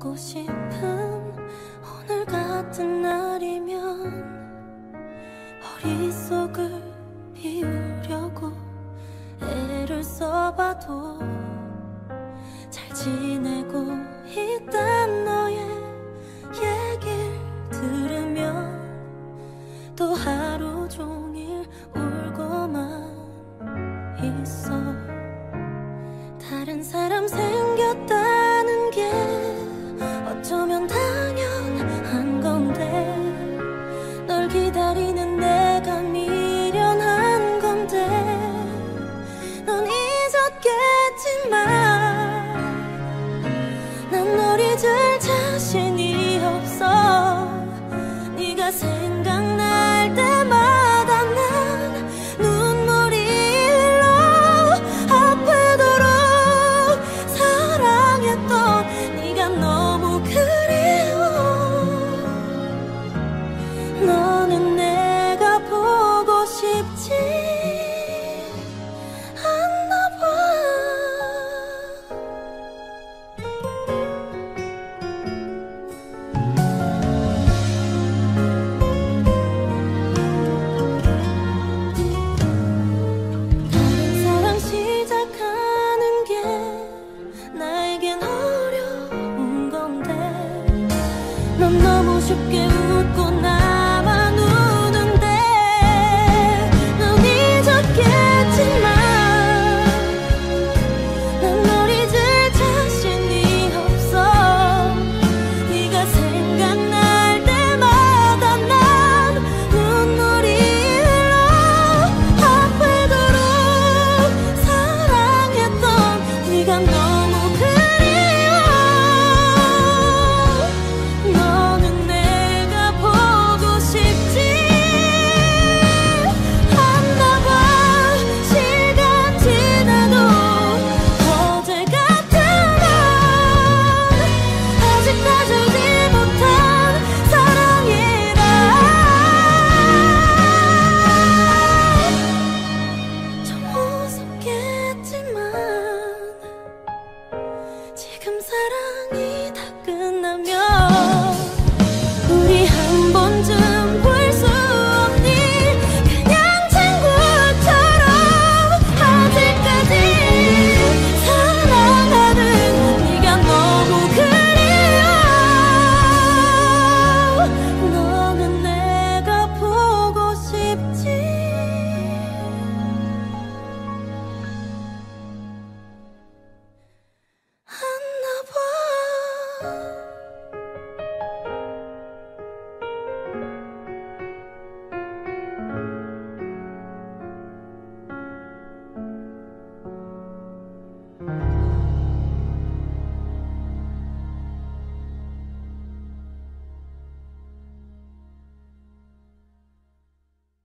보고 싶은 오늘 같은 날이면 머릿속을 비우려고 애를 써봐도 잘 지내고 있단 너의 얘길 들으면 또 하루 종일 울고만 있어. 생각나. you give